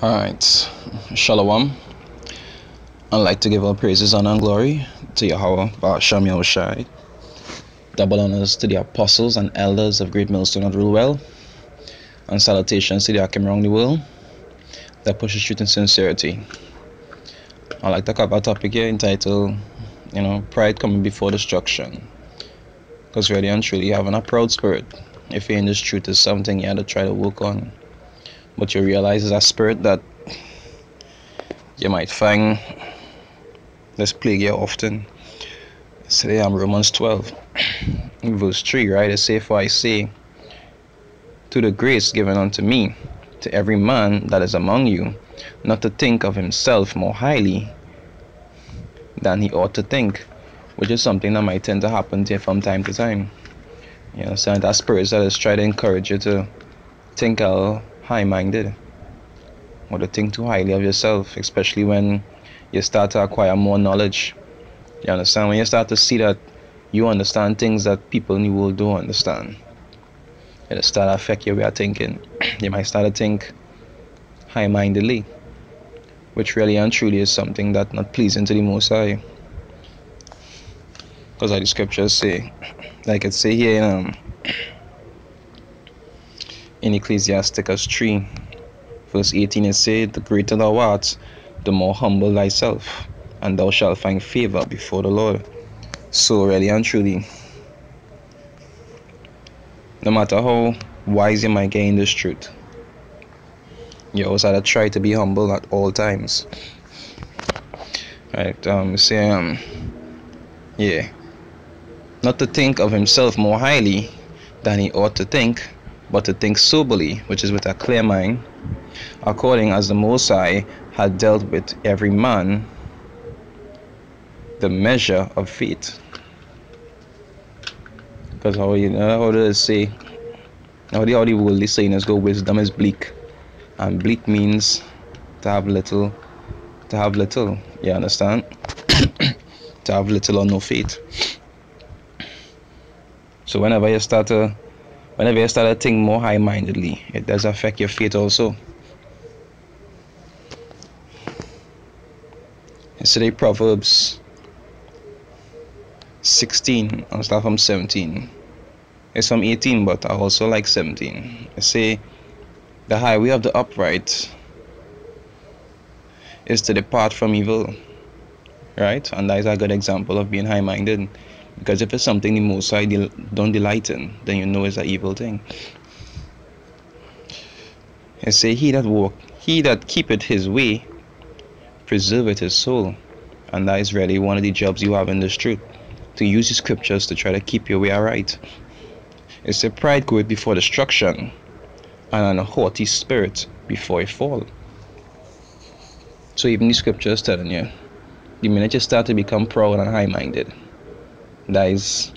Alright, Shalom. I'd like to give all praises, honor, and glory to Yahweh, Ba'asham Yahushai. Double honors to the apostles and elders of Great Millstone of Rule Well. And salutations to the Akim around the world that pushes truth and sincerity. I'd like to cover a topic here entitled, you know, pride coming before destruction. Because really and truly, having a proud spirit, if you're in this truth, is something you have to try to work on but you realize is a spirit that you might find this plague you often. Today I'm um, Romans 12, verse 3, right? It says, For I say, to the grace given unto me, to every man that is among you, not to think of himself more highly than he ought to think, which is something that might tend to happen to you from time to time. You know, so that spirit that is trying to encourage you to think a high minded or to think too highly of yourself, especially when you start to acquire more knowledge. You understand? When you start to see that you understand things that people in the world don't understand, it'll start to affect your way of thinking. you might start to think high mindedly, which really and truly is something that's not pleasing to the Most High. Because like the scriptures say, like it say here um, in Ecclesiasticus 3, verse 18, it says, The greater thou art, the more humble thyself, and thou shalt find favor before the Lord. So, really and truly, no matter how wise you might gain this truth, you always have to try to be humble at all times. Right, um, say, um, yeah, not to think of himself more highly than he ought to think, but to think soberly, which is with a clear mind, according as the Most High had dealt with every man the measure of faith. Because how you know how does it say how the how the worldly saying is go wisdom is bleak. And bleak means to have little to have little. You understand? to have little or no faith. So whenever you start to whenever you start to think more high mindedly, it does affect your faith also. Yesterday, Proverbs 16, I'll start from 17. It's from 18, but I also like 17. I say, The highway of the upright is to depart from evil. Right? And that is a good example of being high minded. Because if it's something the Most High don't delight in, then you know it's an evil thing. And say, He that walk, he that keepeth his way, preserveth his soul. And that is really one of the jobs you have in this truth. To use the scriptures to try to keep your way aright. It's a pride goeth before destruction, and an haughty spirit before a fall. So even the scriptures telling you, the minute you start to become proud and high minded, that is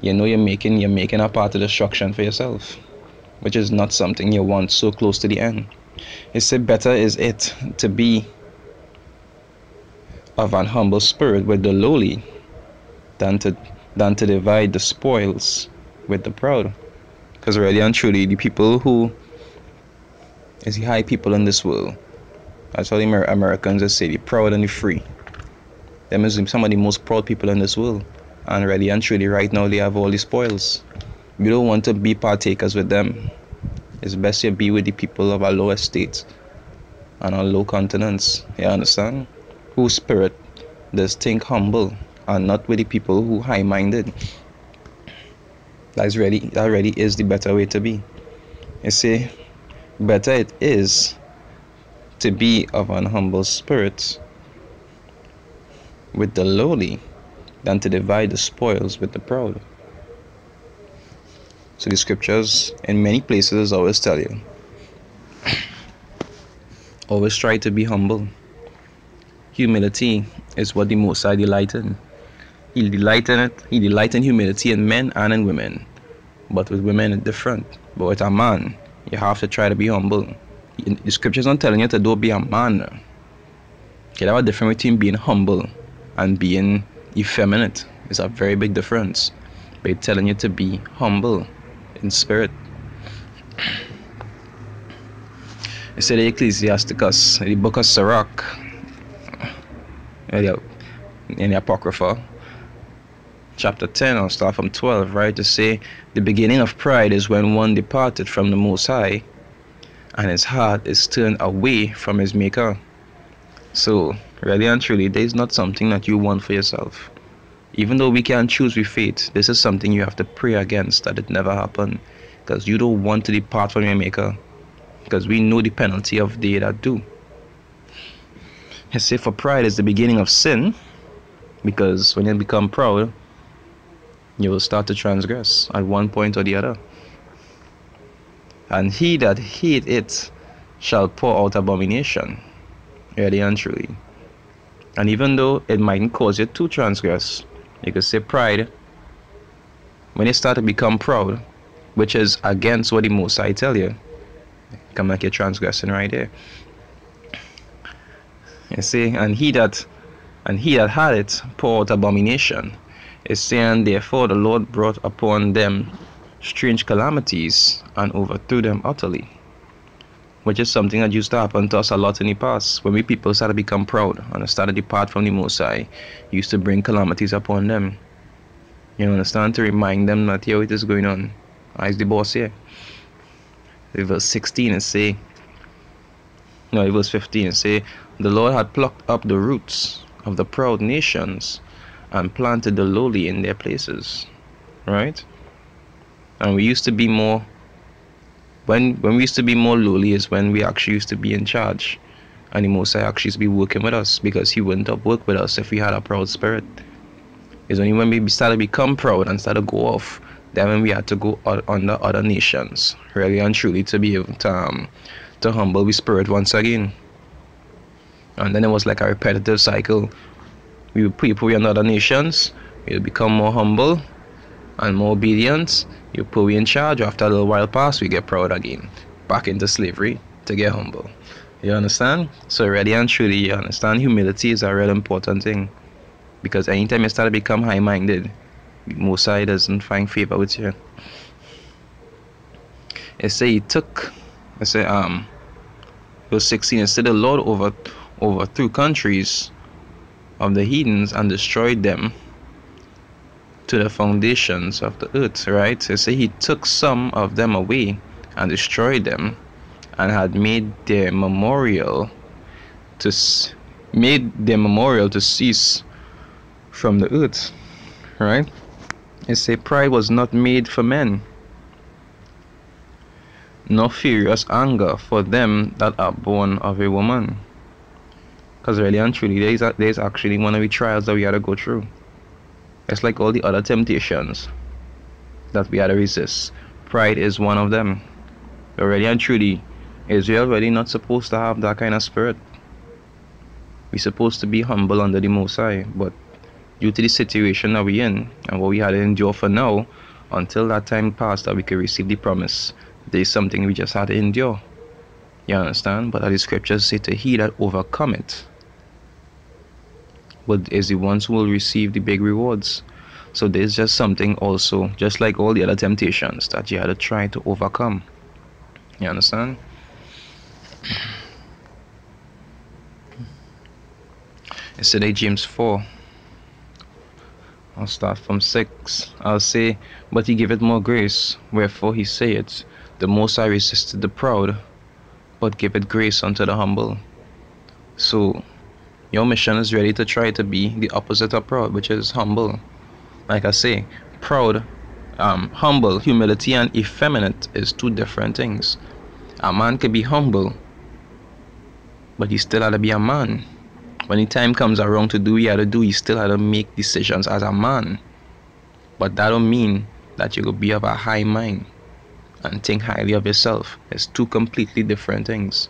you know you're making you're making a part of destruction for yourself which is not something you want so close to the end. It said better is it to be of an humble spirit with the lowly than to than to divide the spoils with the proud. Because really and truly the people who is the high people in this world that's what the Amer- Americans say the proud and the free. Them is some of the most proud people in this world and really and truly right now they have all the spoils. You don't want to be partakers with them. It's best you be with the people of our low estate and our low continents. You understand? Whose spirit does think humble and not with the people who high minded that's really that really is the better way to be. You see better it is to be of an humble spirit with the lowly than to divide the spoils with the proud. So the scriptures in many places always tell you always try to be humble. Humility is what the Most High delight in. He delight in it. He delight in humility in men and in women. But with women it's different. But with a man, you have to try to be humble. The scriptures are telling you to do be a man. Okay, there a difference between being humble and being effeminate is a very big difference by telling you to be humble in spirit. It said Ecclesiasticus, the book of Sirach, in the Apocrypha, chapter 10, I'll start from 12, right? To say the beginning of pride is when one departed from the Most High and his heart is turned away from his Maker. So, really and truly, there is not something that you want for yourself. Even though we can choose with faith, this is something you have to pray against that it never happen. Because you don't want to depart from your Maker. Because we know the penalty of they that do. I say for pride is the beginning of sin. Because when you become proud, you will start to transgress at one point or the other. And he that hate it shall pour out abomination really and truly. And even though it mightn't cause you to transgress, you could say pride, when you start to become proud, which is against what the Most High tell you, come like you're transgressing right there. You see, and he that and he that had it pour out abomination is saying therefore the Lord brought upon them strange calamities and overthrew them utterly which is something that used to happen to us a lot in the past. When we people started to become proud and started to depart from the Most High, used to bring calamities upon them. You understand? To remind them that here it is going on. I is the boss here. Verse 16 and say, no, verse 15 and say, The Lord had plucked up the roots of the proud nations and planted the lowly in their places. Right? And we used to be more when when we used to be more lowly is when we actually used to be in charge. And the Most High actually used to be working with us because he wouldn't have worked with us if we had a proud spirit. It's only when we started to become proud and started to go off then when we had to go under other nations really and truly to be able to um, to humble the spirit once again. And then it was like a repetitive cycle. We would put people in other nations. We would become more humble and more obedience, you put in charge. After a little while pass, we get proud again. Back into slavery to get humble. You understand? So really and truly, you understand humility is a real important thing. Because anytime you start to become high-minded, most side doesn't find favor with you. It say he took, I say um, verse 16. It said the Lord over overthrew countries of the heathens and destroyed them to the foundations of the earth, right? So say he took some of them away and destroyed them and had made their memorial to made their memorial to cease from the earth, right? It say pride was not made for men, nor furious anger for them that are born of a woman. Because really and truly, there is, there is actually one of the trials that we had to go through. It's like all the other temptations that we had to resist. Pride is one of them. Already and truly, Israel really not supposed to have that kind of spirit. We're supposed to be humble under the Most High, but due to the situation that we're in and what we had to endure for now, until that time passed that we could receive the promise, there is something we just had to endure. You understand? But as the scriptures say to he that overcome but is the ones who will receive the big rewards. So there's just something also, just like all the other temptations that you had to try to overcome. You understand? Yesterday, James 4. I'll start from 6. I'll say, But he giveth more grace, wherefore he saith, The Most High resisted the proud, but giveth grace unto the humble. So your mission is ready to try to be the opposite of proud, which is humble. Like I say, proud, um, humble, humility, and effeminate is two different things. A man can be humble, but he still had to be a man. When the time comes around to do what he had to do, he still had to make decisions as a man. But that don't mean that you could be of a high mind and think highly of yourself. It's two completely different things.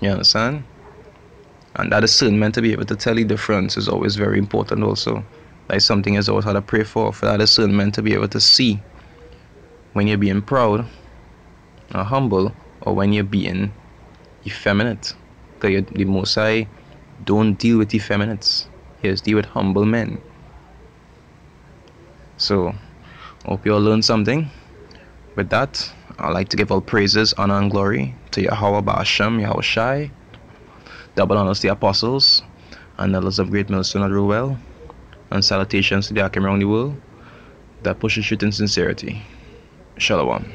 You understand? And that discernment to be able to tell the difference is always very important also. That's something is always how to pray for. For that discernment to be able to see when you're being proud or humble or when you're being effeminate. Because the most high don't deal with effeminates. He just deal with humble men. So hope you all learned something. With that I'd like to give all praises, honor, and glory to Yahweh Ba'ashem, Yahweh Shai. Double honors to the apostles and elders of Great Millstone at Ruwell. And salutations to the Akim around the world that pushes truth in sincerity. Shalom.